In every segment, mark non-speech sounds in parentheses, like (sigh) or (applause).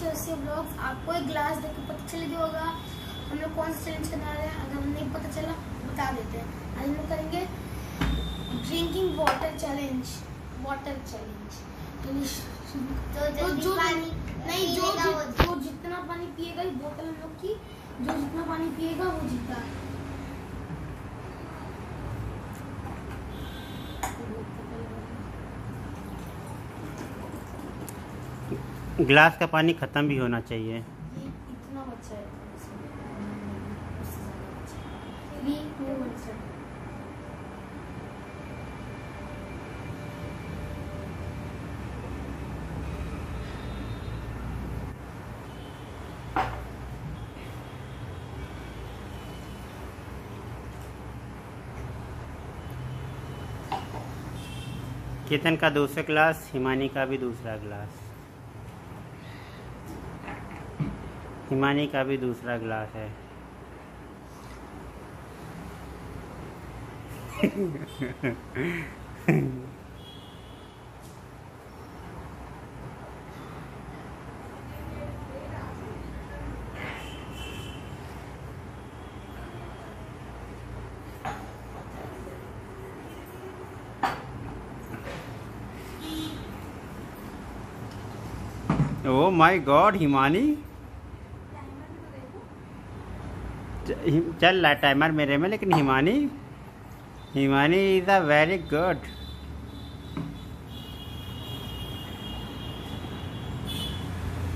चौसे blogs आपको एक glass देखकर पता चल गया होगा हम लोग कौन सा चैलेंज करने वाले हैं अगर नहीं पता चला बता देते हैं। आज हम लोग करेंगे drinking water challenge water challenge तो तो जो पानी नहीं जो जो जितना पानी पिएगा इस बोतल हम लोग की जो जितना पानी पिएगा वो जीता। गिलास का पानी ख़त्म भी होना चाहिए. केतन का दूसरा गिलास हिमानी का भी दूसरा गिलास हिमानी का भी दूसरा गिलास है। ओ माय गॉड हिमानी च- हिम- चल रहा टाइमर मेरे में, लेकिन Himani Himani is a very good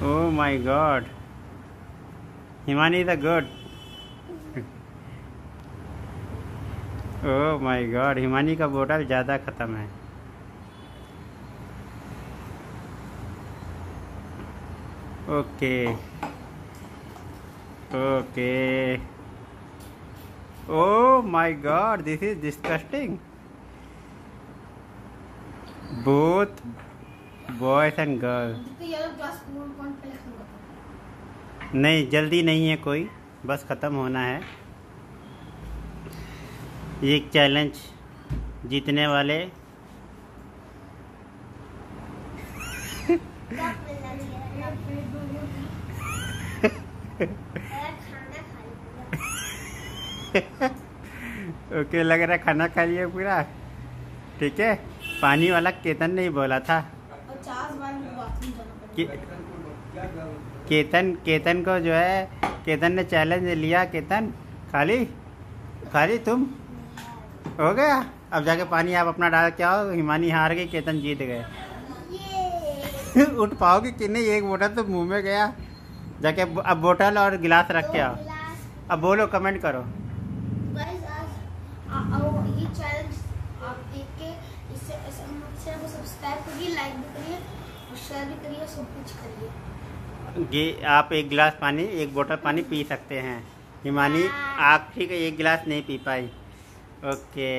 oh my god Himani is a good oh my god Himani का बोतल ज़्यादा ख़त्म है। Okay okay. Okay Oh my god, this is disgusting. Both boys and girls. तो? नहीं जल्दी नहीं है कोई बस ख़त्म होना है ये चैलेंज जीतने वाले (laughs) (laughs) कप मिलना चाहिए एक, डेढ़, दो, दो, अगर खाना खा लिया (laughs) ओके, लग रहा है खाना खा लिया पूरा। ठीक है, पानी वाला केतन नहीं बोला था। केतन केतन को जो है, केतन ने चैलेंज लिया, केतन। खाली? खाली तुम? हो गया? अब जाके पानी आप अपना डाल के आओ, हिमानी हार गई, केतन जीत गए। (laughs) उठ पाओगे कि नहीं? एक बोतल तो मुँह में गया। जाके अब बोतल और गिलास रख के आओ। अब बोलो कमेंट करो। ये चैलेंज आप देख के इससे सब्सक्राइब करिए लाइक भी करिए और शेयर भी करिए सब कुछ करिए। जी आप एक गिलास पानी एक बोतल पानी पी सकते हैं। हिमानी आप ठीक है एक गिलास नहीं पी पाई। ओके।